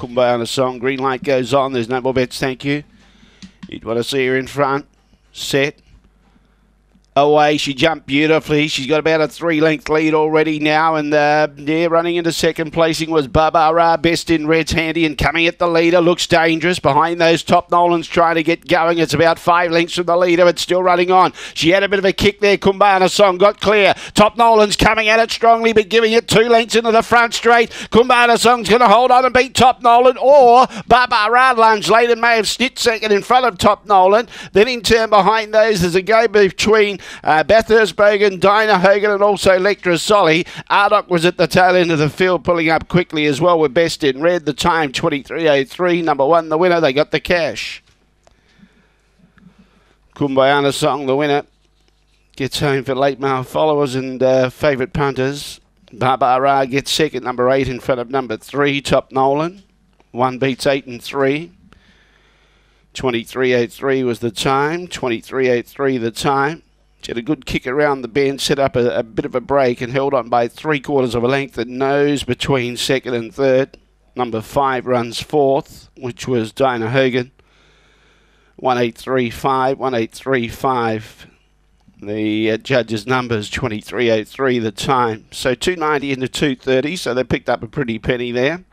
Kumbayana song. Green light goes on. There's no more bets. Thank you. You'd want to see her in front. Set away. She jumped beautifully. She's got about a three length lead already now. And uh, yeah, running into second placing was Barbara. Best in red's handy and coming at the leader. Looks dangerous. Behind those top Nolan's trying to get going. It's about five lengths from the leader. It's still running on. She had a bit of a kick there. Kumbana Song got clear. Top Nolan's coming at it strongly, but giving it two lengths into the front straight. Kumbana Song's going to hold on and beat Top Nolan. Or Barbara lunge late may have snitched second in front of Top Nolan. Then in turn behind those, there's a go between uh, Bathurst Bogan, Dinah Hogan, and also Electra Solly. Ardoc was at the tail end of the field, pulling up quickly as well We're Best in Red. The time 23.03. Number one, the winner. They got the cash. Kumbayana song, the winner. Gets home for late mail followers and uh, favourite punters. Barbara gets second, number eight in front of number three, Top Nolan. One beats eight and three. 23.83 was the time. 23.83 the time. She had a good kick around the bend, set up a, a, bit of a break, and held on by three quarters of a length at nose between second and third. Number five runs fourth, which was Dinah Hogan. 1835, 1835. The uh, judge's numbers 23.03 the time. So 290 into 230, so they picked up a pretty penny there.